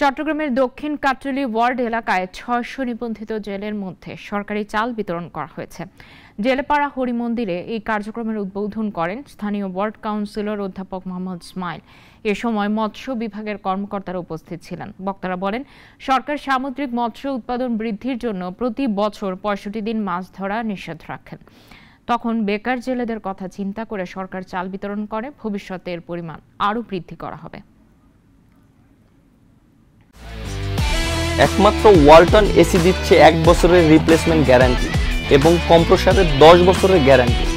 চট্টগ্রামের দক্ষিণ কাট্রলি ওয়ার্ড এলাকায় ছয়শো নিবন্ধিত জেলের মধ্যে সরকারি চাল বিতরণ করা হয়েছে। জেলেপাড়া হরি মন্দিরে এই কার্যক্রমের উদ্বোধন করেন স্থানীয় ওয়ার্ড কাউন্সিলর অধ্যাপক মোহাম্মদ ইসমাইল। এ সময় মৎস্য বিভাগের কর্মকর্তারা উপস্থিত ছিলেন। বক্তারা বলেন, সরকার সামুদ্রিক মৎস্য উৎপাদন বৃদ্ধির জন্য প্রতি বছর পঁয়ষট্টি দিন মাছ ধরা নিষেধ রাখেন। তখন বেকার জেলেদের কথা চিন্তা করে সরকার চাল বিতরণ করে, ভবিষ্যতে এর পরিমাণ আরও বৃদ্ধি করা হবে। একমাত্র ওয়ালটন এসি দিচ্ছে এক বছরের রিপ্লেসমেন্ট গ্যারান্টি এবং কম্প্রসারের দশ বছরের গ্যারান্টি